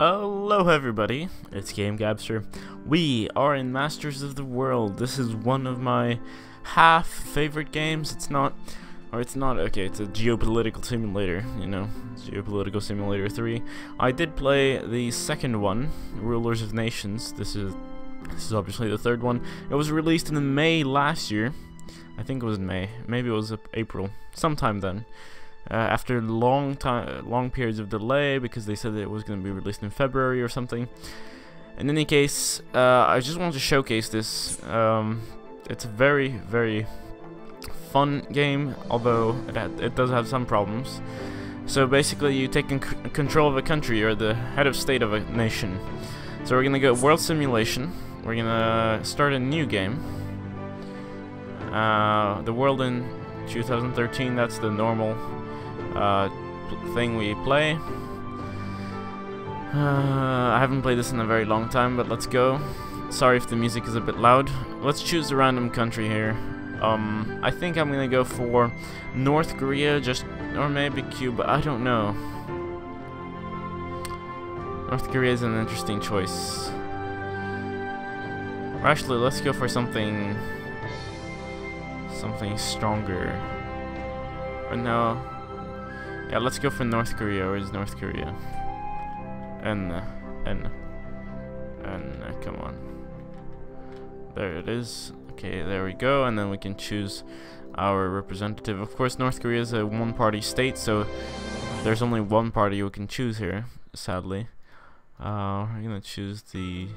Hello everybody, it's Game Gabster. We are in Masters of the World. This is one of my half favorite games. It's not, or it's not, okay, it's a geopolitical simulator, you know, Geopolitical Simulator 3. I did play the second one, Rulers of Nations. This is, this is obviously the third one. It was released in May last year. I think it was in May, maybe it was April, sometime then. Uh, after long time, long periods of delay, because they said it was going to be released in February or something. In any case, uh, I just wanted to showcase this. Um, it's a very, very fun game, although it, it does have some problems. So basically, you take control of a country, or the head of state of a nation. So we're gonna go World Simulation. We're gonna start a new game. Uh, the world in 2013, that's the normal uh, thing we play. Uh, I haven't played this in a very long time, but let's go. Sorry if the music is a bit loud. Let's choose a random country here. Um, I think I'm gonna go for North Korea, just or maybe Cuba. I don't know. North Korea is an interesting choice. Or actually, let's go for something something stronger. Or no. Yeah, let's go for North Korea. Where's North Korea? N, N, N. Come on. There it is. Okay, there we go. And then we can choose our representative. Of course, North Korea is a one-party state, so there's only one party we can choose here. Sadly, uh, we're gonna choose the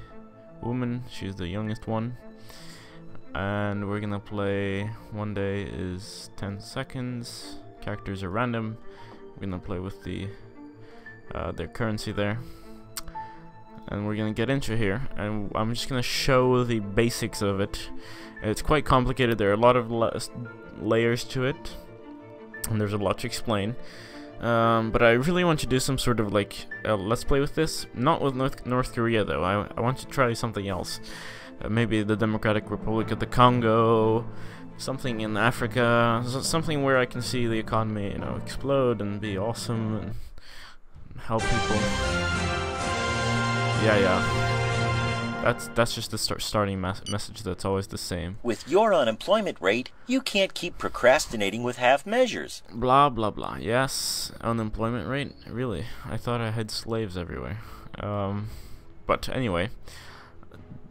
woman. She's the youngest one. And we're gonna play one day is 10 seconds. Characters are random. We're gonna play with the uh, their currency there. And we're gonna get into here and I'm just gonna show the basics of it. It's quite complicated there are a lot of la layers to it and there's a lot to explain. Um, but I really want to do some sort of like uh, let's play with this. Not with North, North Korea though I, I want to try something else. Uh, maybe the Democratic Republic of the Congo something in Africa, something where I can see the economy, you know, explode and be awesome and help people. Yeah, yeah. That's that's just the start starting message that's always the same. With your unemployment rate, you can't keep procrastinating with half measures. Blah blah blah. Yes, unemployment rate. Really, I thought I had slaves everywhere. Um, but anyway,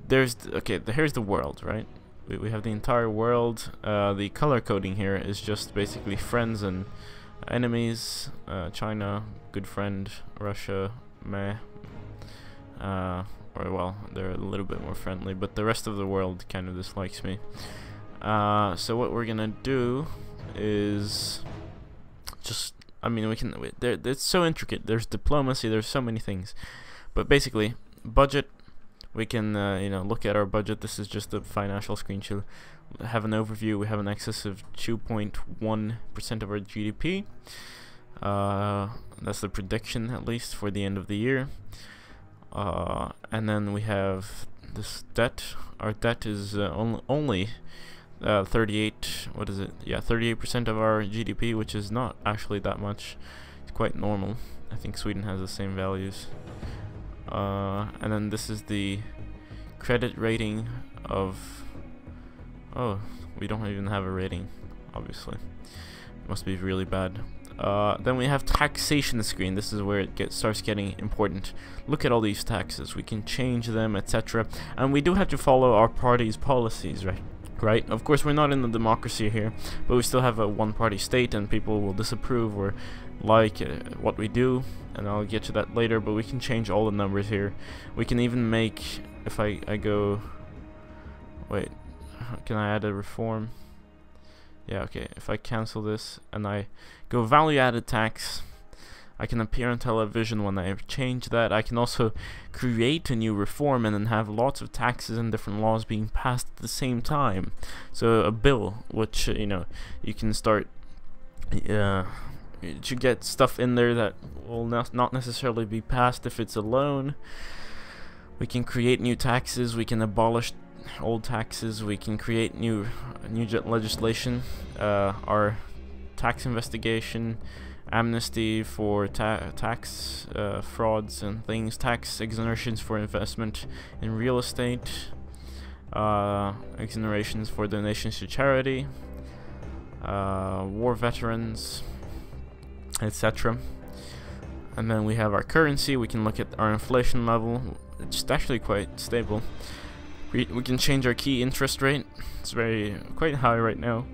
there's okay. Here's the world, right? We, we have the entire world. Uh, the color coding here is just basically friends and enemies. Uh, China, good friend. Russia, meh. Uh, or well, they're a little bit more friendly, but the rest of the world kind of dislikes me. Uh, so what we're gonna do is just, I mean, we can. It's so intricate. There's diplomacy. There's so many things, but basically, budget we can uh, you know look at our budget. This is just a financial screen to have an overview. We have an excess of 2.1% of our GDP uh, that's the prediction at least for the end of the year. Uh, and then we have this debt. Our debt is uh, on only uh, 38 what is it? Yeah 38% of our GDP which is not actually that much. It's quite normal. I think Sweden has the same values uh, and then this is the credit rating of oh we don't even have a rating obviously. Must be really bad. Uh, then we have taxation screen. This is where it gets starts getting important. Look at all these taxes. We can change them etc and we do have to follow our party's policies right? Right? Of course we're not in the democracy here but we still have a one party state and people will disapprove or like uh, what we do and I'll get to that later but we can change all the numbers here we can even make if I, I go wait can I add a reform yeah okay if I cancel this and I go value added tax I can appear on television when I change that. I can also create a new reform and then have lots of taxes and different laws being passed at the same time. So a bill, which, you know, you can start uh, to get stuff in there that will not necessarily be passed if it's a loan. We can create new taxes, we can abolish old taxes, we can create new new legislation. Uh, our tax investigation amnesty for ta tax uh, frauds and things, tax exonerations for investment in real estate, uh, exonerations for donations to charity, uh, war veterans, etc. And then we have our currency. We can look at our inflation level. It's actually quite stable. We, we can change our key interest rate. It's very quite high right now.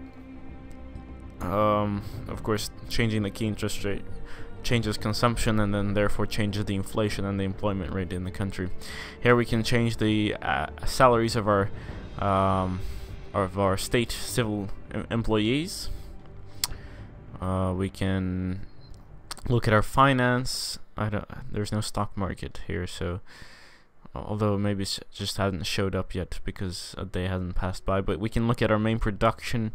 Um, of course, changing the key interest rate changes consumption and then therefore changes the inflation and the employment rate in the country. Here we can change the uh, salaries of our um, of our state civil employees. Uh, we can look at our finance. I don't. There's no stock market here, so although maybe it just hasn't showed up yet because a day hasn't passed by. But we can look at our main production,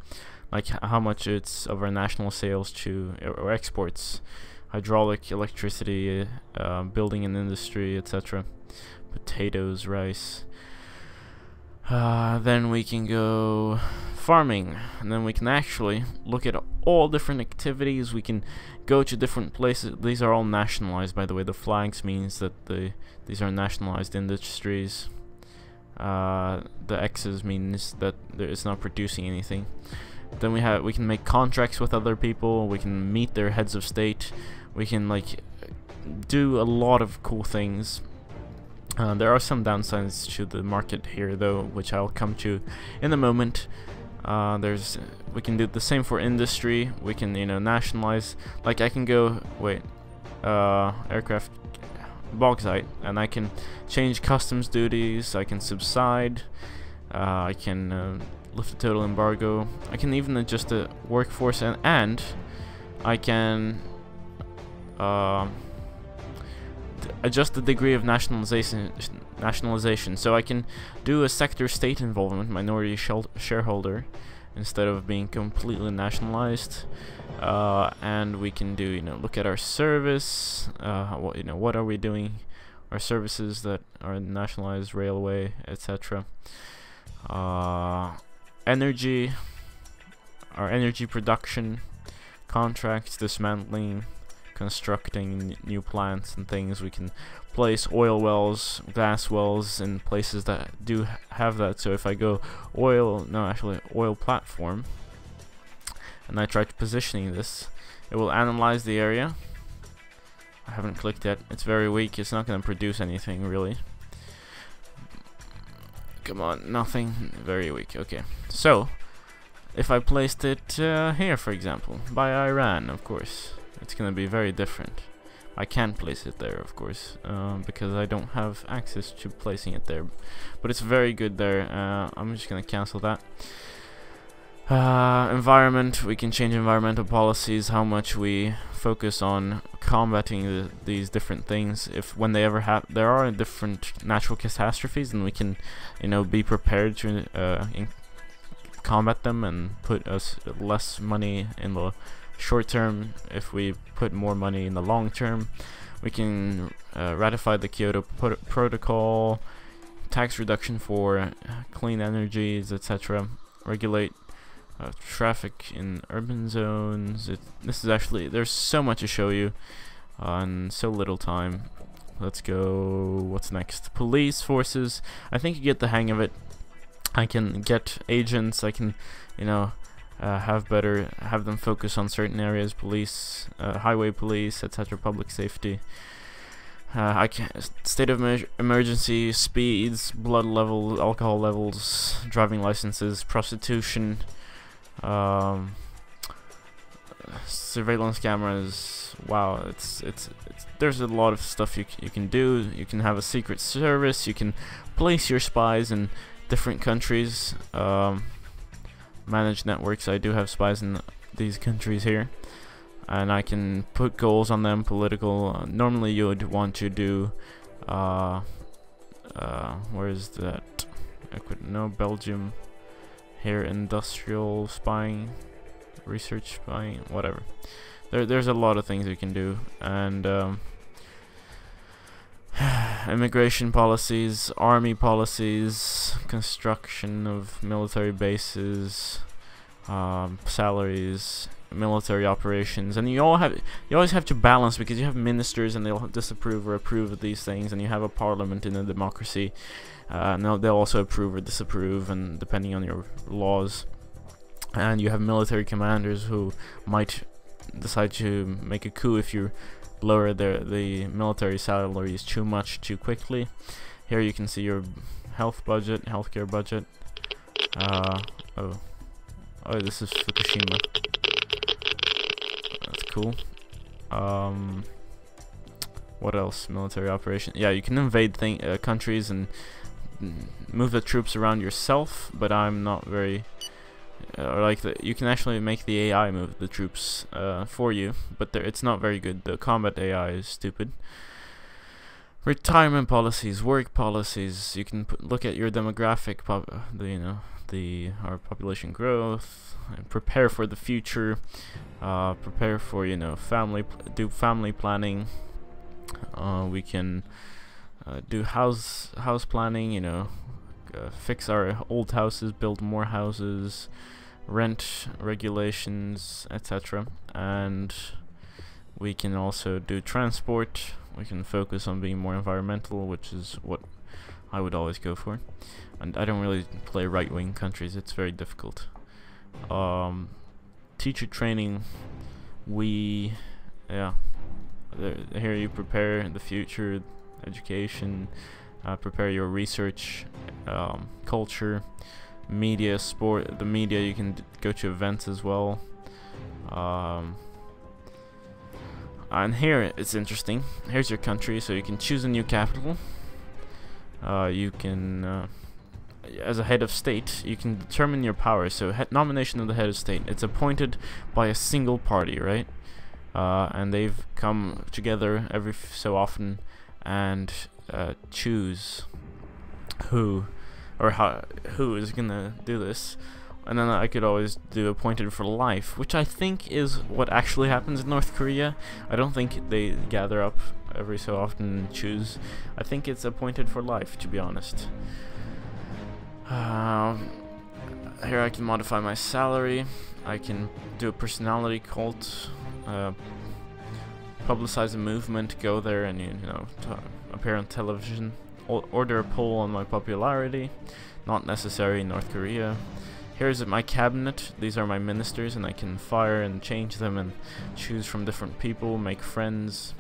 like how much it's of our national sales to or exports, hydraulic, electricity, uh, building and industry, etc. Potatoes, rice. Uh, then we can go farming, and then we can actually look at all different activities. We can go to different places. These are all nationalized, by the way. The flags means that the these are nationalized industries. Uh, the X's means that it's not producing anything. Then we have we can make contracts with other people. We can meet their heads of state. We can like do a lot of cool things. Uh, there are some downsides to the market here though, which I'll come to in a moment. Uh, there's we can do the same for industry. We can you know nationalize. Like I can go wait, uh, aircraft bauxite, and I can change customs duties. I can subside. Uh, I can uh, lift the total embargo. I can even adjust the workforce and and I can adjust the degree of nationalization nationalization. So I can do a sector state involvement, minority shareholder, instead of being completely nationalized. Uh, and we can do, you know, look at our service. Uh, what you know, what are we doing? Our services that are nationalized, railway, etc. Uh, energy, our energy production, contracts, dismantling, constructing new plants and things. We can place oil wells, gas wells in places that do have that. So if I go oil, no, actually oil platform, and I try to positioning this, it will analyze the area. I haven't clicked yet. It's very weak. It's not going to produce anything really. Come on, nothing. Very weak. Okay. So, if I placed it uh, here, for example, by Iran, of course, it's to be very different. I can place it there, of course, um, because I don't have access to placing it there. But it's very good there. Uh, I'm just to cancel that. Uh, environment, we can change environmental policies, how much we focus on combating the, these different things. If when they ever have, there are different natural catastrophes, and we can, you know, be prepared to uh, combat them and put us less money in the short term. If we put more money in the long term, we can uh, ratify the Kyoto Protocol, tax reduction for clean energies, etc. Regulate uh, traffic in urban zones. It, this is actually, there's so much to show you on so little time. Let's go, what's next? Police forces, I think you get the hang of it. I can get agents, I can, you know, uh, have better, have them focus on certain areas, police, uh, highway police, etc., public safety. Uh, I can state of emergency, speeds, blood level, alcohol levels, driving licenses, prostitution, um, surveillance cameras. Wow, it's, it's it's there's a lot of stuff you you can do. You can have a secret service. You can place your spies in different countries. Um, manage networks. I do have spies in these countries here, and I can put goals on them. Political. Uh, normally, you would want to do. Uh, uh, where is that? No Belgium. Here, industrial spying, research spying, whatever. There, there's a lot of things we can do, and um, immigration policies, army policies, construction of military bases, um, salaries, military operations, and you all have you always have to balance because you have ministers and they'll disapprove or approve of these things, and you have a parliament in a democracy, uh, they'll, they'll also approve or disapprove, and depending on your laws, and you have military commanders who might decide to make a coup if you lower the the military salaries too much too quickly. Here you can see your health budget, healthcare budget. Uh, oh, oh, this is Fukushima. That's cool. Um, what else? Military operation. Yeah, you can invade thing uh, countries and move the troops around yourself, but I'm not very or like the, you can actually make the AI move the troops uh, for you, but it's not very good. The combat AI is stupid. Retirement policies, work policies. You can put, look at your demographic, the you know the our population growth, and prepare for the future. Uh, prepare for you know family, do family planning. Uh, we can uh, do house house planning. You know, uh, fix our old houses, build more houses, rent regulations, etc. And we can also do transport. We can focus on being more environmental, which is what I would always go for. And I don't really play right-wing countries. It's very difficult. Um, teacher training. We, yeah. Here you prepare the future, education, uh, prepare your research, um, culture, media, sport, the media, you can go to events as well. Um, and here it's interesting. Here's your country, so you can choose a new capital. Uh, you can, uh, as a head of state, you can determine your power. So nomination of the head of state, it's appointed by a single party, right? Uh, and they've come together every so often and uh, choose who or how who is gonna do this. And then I could always do appointed for life which I think is what actually happens in North Korea. I don't think they gather up every so often and choose. I think it's appointed for life to be honest. Um, here I can modify my salary. I can do a personality cult uh, publicize a movement go there and you know appear on television order a poll on my popularity. Not necessary in North Korea. Here's my cabinet. These are my ministers, and I can fire and change them and choose from different people, make friends.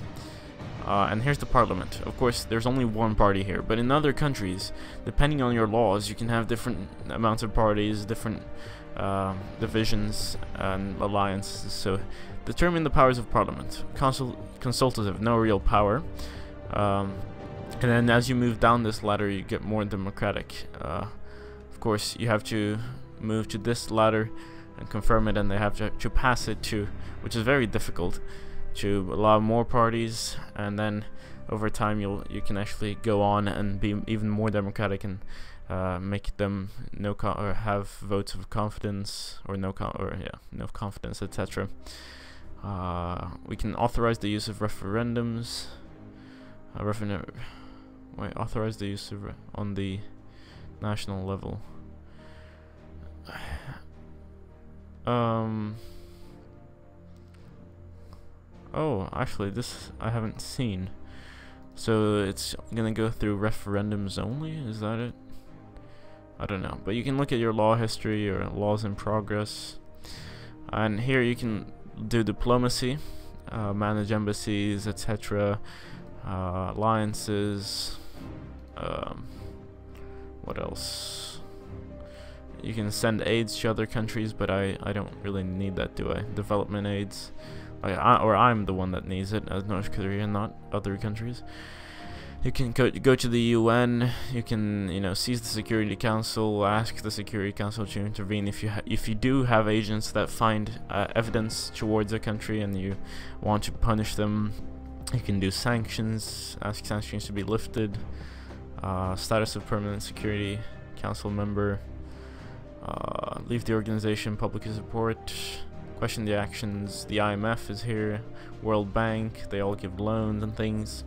Uh, and here's the parliament. Of course, there's only one party here, but in other countries, depending on your laws, you can have different amounts of parties, different uh, divisions and alliances. So, determine the powers of parliament. Consul consultative, no real power. Um, and then as you move down this ladder, you get more democratic. Uh, of course, you have to move to this ladder and confirm it, and they have to, to pass it to, which is very difficult, to allow more parties, and then over time you'll you can actually go on and be even more democratic and uh, make them no or have votes of confidence or no or yeah no confidence etc. Uh, we can authorize the use of referendums. Uh, Wait, authorize the use of on the national level. um. Oh, actually, this I haven't seen. So it's gonna go through referendums only? Is that it? I don't know. But you can look at your law history or laws in progress. And here you can do diplomacy, uh, manage embassies, etc., uh, alliances, um, what else? You can send aids to other countries, but I, I don't really need that, do I? Development aids. I, I, or I'm the one that needs it, as North Korea, not other countries. You can go, go to the UN. You can, you know, seize the Security Council. Ask the Security Council to intervene if you if you do have agents that find uh, evidence towards a country and you want to punish them. You can do sanctions. Ask sanctions to be lifted. Uh, status of permanent security council member. Uh, leave the organization, public support. Question the actions. The IMF is here. World Bank. They all give loans and things.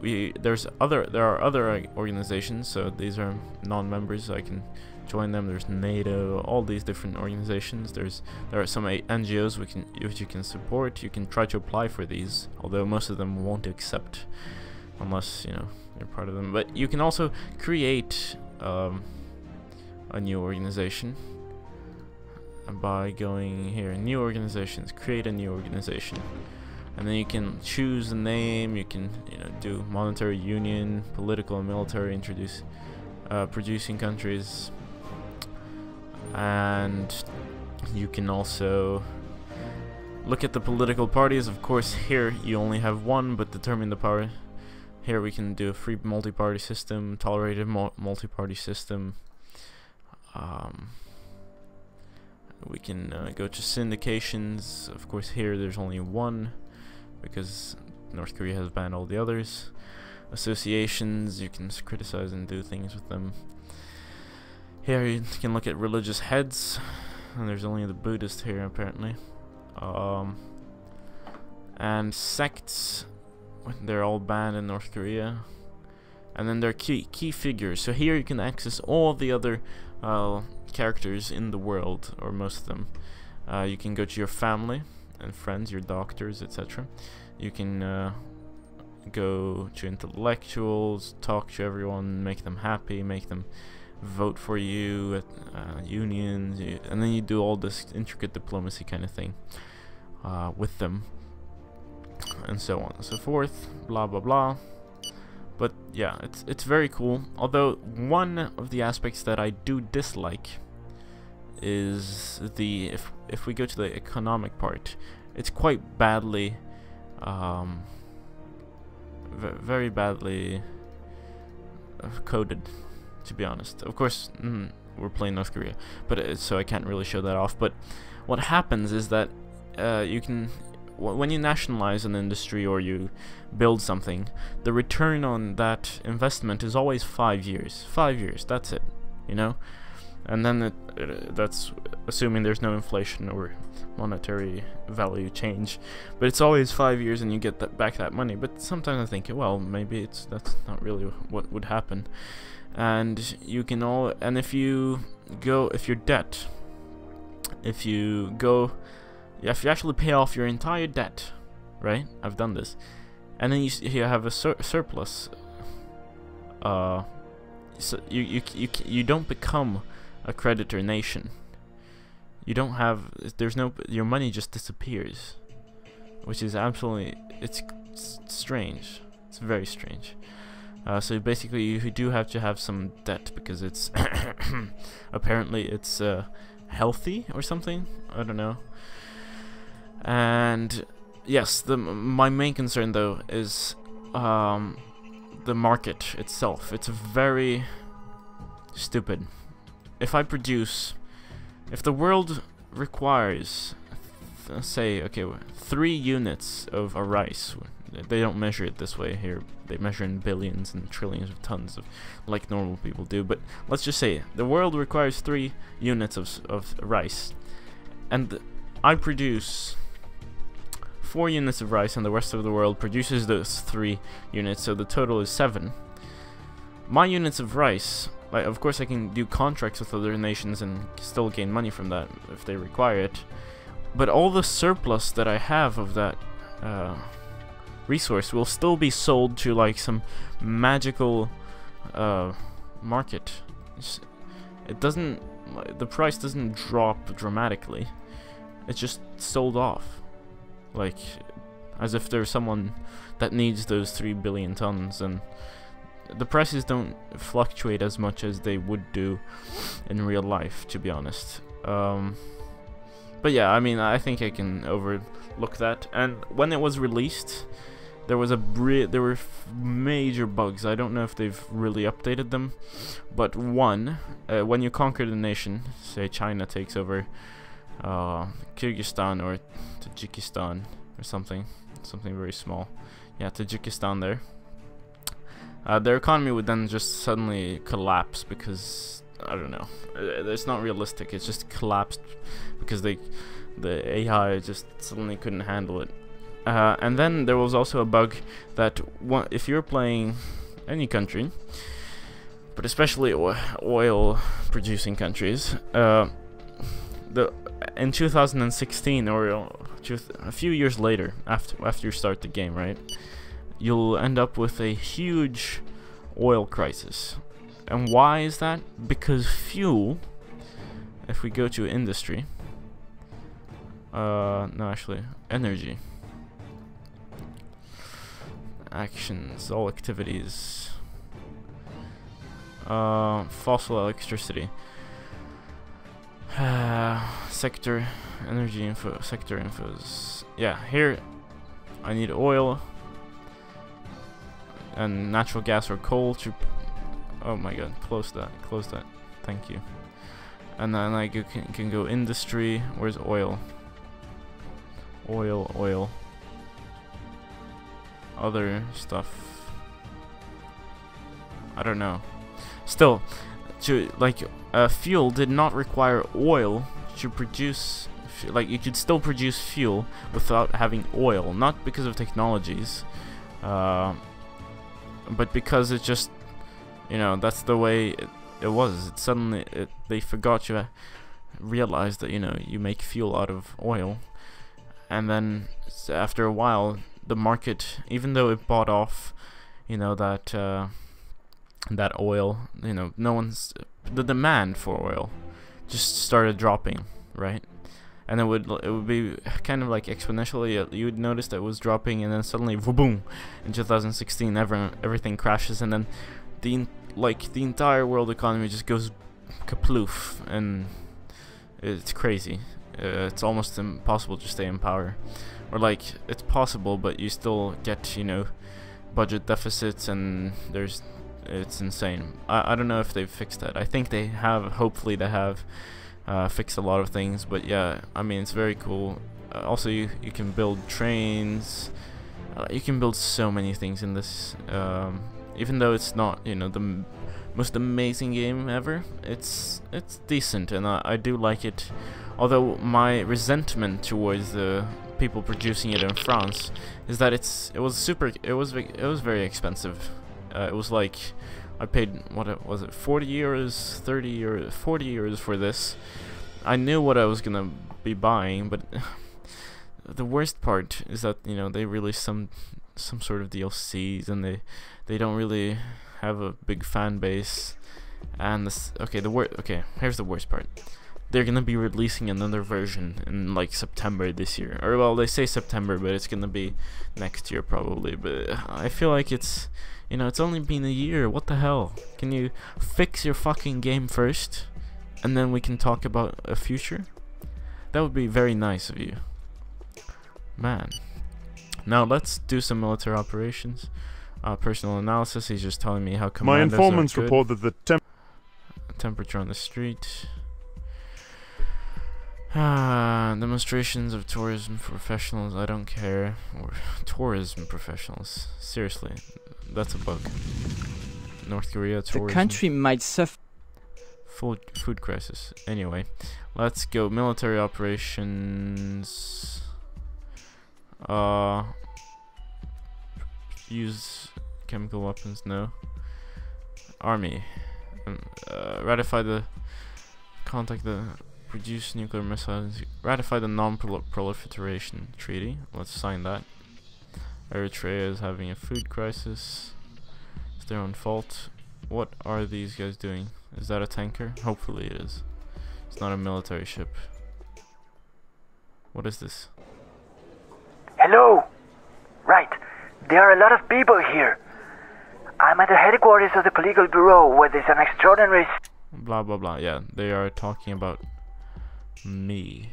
We there's other there are other organizations. So these are non-members. I can join them. There's NATO, all these different organizations. There's there are some NGOs we can which you can support. You can try to apply for these, although most of them won't accept unless you know you're part of them. But you can also create um, a new organization by going here, new organizations, create a new organization. And then you can choose the name, you can you know do monetary union, political and military, introduce uh, producing countries, and you can also look at the political parties. Of course, here you only have one, but determine the power. Here we can do a free multi-party system, tolerated multi-party system. Um, we can uh, go to syndications. Of course, here there's only one because North Korea has banned all the others. Associations, you can criticize and do things with them. Here you can look at religious heads, and there's only the Buddhist here apparently. Um, and sects, they're all banned in North Korea. And then there are key key figures. So here you can access all the other uh, characters in the world, or most of them. Uh, you can go to your family and friends, your doctors, etc. You can uh, go to intellectuals, talk to everyone, make them happy, make them vote for you at uh, unions, and then you do all this intricate diplomacy kind of thing uh, with them, and so on and so forth. Blah blah blah. But yeah, it's it's very cool. Although one of the aspects that I do dislike is the if if we go to the economic part, it's quite badly, um, very badly uh, coded to be honest. Of course, mm, we're playing North Korea, but uh, so I can't really show that off. But what happens is that uh, you can, when you nationalize an industry or you build something, the return on that investment is always five years. Five years, that's it. You know, and then it, that's assuming there's no inflation or monetary value change. But it's always five years and you get that back that money. But sometimes I think well maybe it's that's not really what would happen. And you can all and if you go if your debt if you go if you actually pay off your entire debt right? I've done this. And then you, you have a sur surplus uh so you, you you you don't become a creditor nation you don't have there's no your money just disappears which is absolutely it's strange it's very strange uh, so basically you do have to have some debt because it's apparently it's uh, healthy or something. I don't know. And yes, the my main concern though is um, the market itself. It's very stupid. If I produce, if the world requires, say, okay, three units of a rice, they don't measure it this way here. They measure in billions and trillions of tons of, like normal people do. But let's just say the world requires three units of of rice, and I produce four units of rice, and the rest of the world produces those three units. So the total is seven. My units of rice. Of course, I can do contracts with other nations and still gain money from that if they require it. But all the surplus that I have of that uh, resource will still be sold to like some magical uh, market. It doesn't, the price doesn't drop dramatically. It's just sold off. Like, as if there's someone that needs those 3 billion tons and the prices don't fluctuate as much as they would do in real life, to be honest. Um, but yeah, I mean, I think I can overlook that. And when it was released, there was a there were major bugs. I don't know if they've really updated them, but one, uh, when you conquer the nation, say China takes over uh, Kyrgyzstan or Tajikistan or something, something very small. Yeah, Tajikistan there. Uh, their economy would then just suddenly collapse because I don't know. Uh, it's not realistic. It's just collapsed because they, the AI just suddenly couldn't handle it Uh, and then there was also a bug that one, if you're playing any country, but especially oil producing countries, uh, the in 2016 or a few years later after after you start the game, right? You'll end up with a huge oil crisis. And why is that? Because fuel if we go to industry uh no actually energy. Actions all activities. Uh fossil electricity. Sector energy info sector infos. Yeah here I need oil and natural gas or coal to oh my god close that close that thank you. And then like you can, can go industry where's oil? Oil oil. Other stuff. I don't know. Still to like uh, fuel did not require oil to produce like you could still produce fuel without having oil not because of technologies. Uh, but because it just you know that's the way it, it was. It suddenly it, they forgot to realize that you know you make fuel out of oil. And then after a while the market even though it bought off you know that uh, that oil you know no one's the demand for oil just started dropping right and it would it would be kind of like exponentially uh, you would notice that it was dropping and then suddenly boom in 2016 every, everything crashes and then the like the entire world economy just goes kaploof and it's crazy. Uh, it's almost impossible to stay in power. Or like it's possible but you still get you know budget deficits and there's it's insane. I, I don't know if they've fixed that. I think they have. Hopefully they have uh, a lot of things but yeah I mean it's very cool. Uh, also you, you can build trains. Uh, you can build so many things in this um, even though it's not you know the most amazing game ever it's it's decent and I, I do like it. Although my resentment towards the people producing it in France is that it's it was super it was it was very expensive. Uh, it was like I paid what was it 40 euros 30 or 40 euros for this. I knew what I was gonna be buying but the worst part is that you know they released some some sort of DLCs and they they don't really have a big fan base. And this okay the worst okay here's the worst part. They're gonna be releasing another version in like September this year. Or well they say September but it's gonna be next year probably but I feel like it's you know it's only been a year what the hell can you fix your fucking game first and then we can talk about a future that would be very nice of you man now let's do some military operations. Uh, personal analysis. He's just telling me how coming. My informants report that the temp temperature on the street. Ah, demonstrations of tourism professionals. I don't care. Or tourism professionals. Seriously, that's a bug. North Korea tourism. The country might suffer. Food food crisis. Anyway, let's go. Military operations. Uh, use chemical weapons. No. Army. Um, uh, ratify the contact the produce nuclear missiles. Ratify the non-proliferation treaty. Let's sign that. Eritrea is having a food crisis. It's their own fault. What are these guys doing? Is that a tanker? Hopefully it is. It's not a military ship. What is this? Hello. Right. There are a lot of people here. I'm at the headquarters of the political bureau where there's an extraordinary. Blah blah blah. Yeah, they are talking about me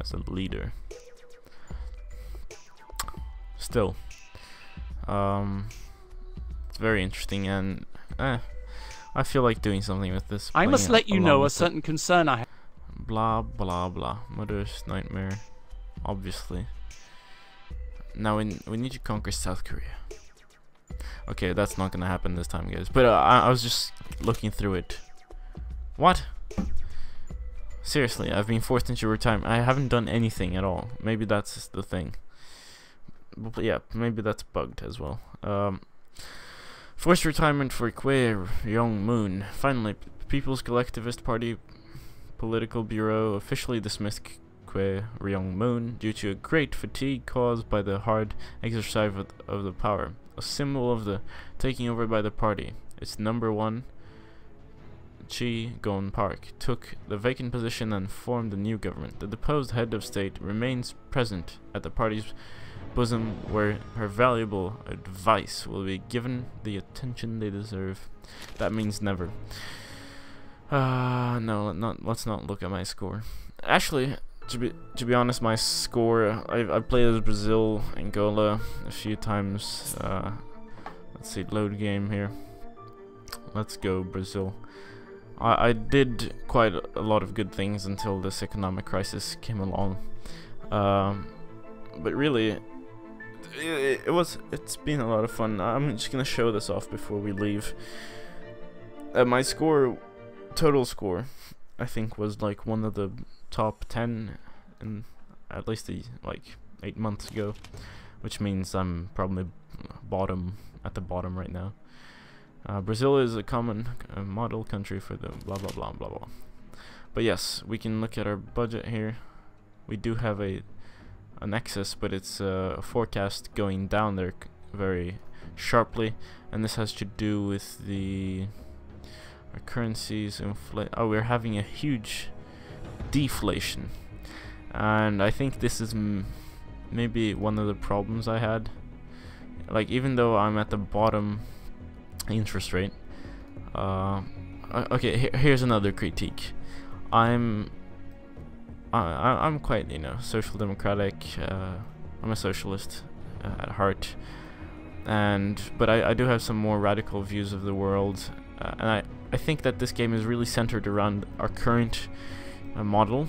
as a leader. Still, um, it's very interesting and eh, I feel like doing something with this. I must let you know a certain concern I have. Blah blah blah. Mother's nightmare obviously. Now we, we need to conquer South Korea. Okay, that's not gonna happen this time, guys. But uh, I, I was just looking through it. What? Seriously, I've been forced into retirement. I haven't done anything at all. Maybe that's the thing. Yeah, maybe that's bugged as well. Um, forced retirement for Kwe Young Moon. Finally, People's Collectivist Party Political Bureau officially dismissed Kwe Ryong Moon due to a great fatigue caused by the hard exercise of, of the power, a symbol of the taking over by the party. Its number one, Chi Gon Park, took the vacant position and formed a new government. The deposed head of state remains present at the party's bosom where her valuable advice will be given the attention they deserve. That means never. Uh, no, not, let's not look at my score. Actually, to be to be honest, my score I've, I've played as Brazil, Angola a few times. Uh, let's see, load game here. Let's go Brazil. I I did quite a lot of good things until this economic crisis came along. Um, but really, it, it was it's been a lot of fun. I'm just gonna show this off before we leave. Uh, my score, total score, I think was like one of the top 10 in at least a, like 8 months ago which means I'm probably bottom at the bottom right now uh, Brazil is a common uh, model country for the blah blah blah blah blah but yes we can look at our budget here we do have a an excess but it's uh, a forecast going down there very sharply and this has to do with the our currencies inflate oh we're having a huge deflation. And I think this is maybe one of the problems I had. Like, even though I'm at the bottom interest rate, uh, okay, he here's another critique. I'm, I, I'm quite, you know, social democratic. Uh, I'm a socialist uh, at heart, and but I, I do have some more radical views of the world, uh, and I, I think that this game is really centered around our current a model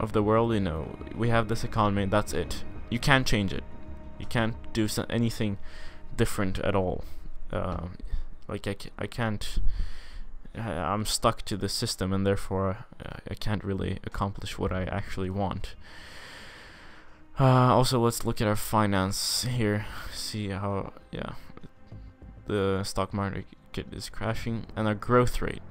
of the world, you know, we have this economy, that's it. You can't change it. You can't do anything different at all. Uh, like, I, I can't... I'm stuck to the system and therefore uh, I can't really accomplish what I actually want. Uh, also, let's look at our finance here. See how, yeah, the stock market is crashing and our growth rate.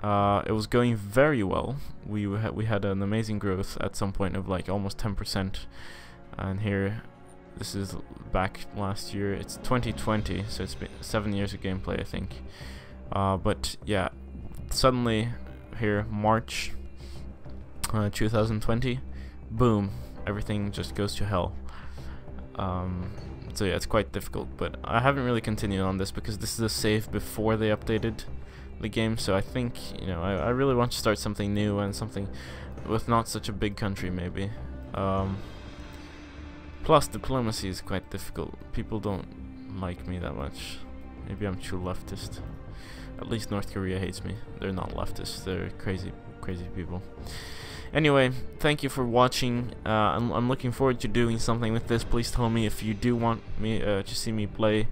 Uh, it was going very well. We we had an amazing growth at some point of like almost 10%. And here, this is back last year. It's 2020, so it's been seven years of gameplay, I think. Uh, but yeah, suddenly here March uh, 2020, boom, everything just goes to hell. Um, so yeah, it's quite difficult. But I haven't really continued on this because this is a save before they updated the game, so I think, you know, I, I really want to start something new and something with not such a big country, maybe. Um, plus, diplomacy is quite difficult. People don't like me that much. Maybe I'm too leftist. At least North Korea hates me. They're not leftists. They're crazy, crazy people. Anyway, thank you for watching. Uh, I'm, I'm looking forward to doing something with this. Please tell me if you do want me uh, to see me play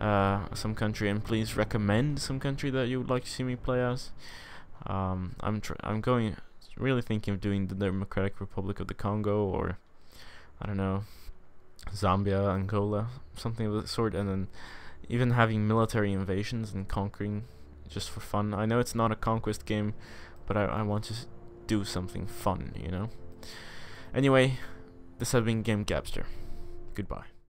uh, some country, and please recommend some country that you would like to see me play as. Um, I'm I'm going really thinking of doing the Democratic Republic of the Congo or I don't know Zambia, Angola, something of the sort, and then even having military invasions and conquering just for fun. I know it's not a conquest game, but I, I want to do something fun, you know. Anyway, this has been Game Gabster. Goodbye.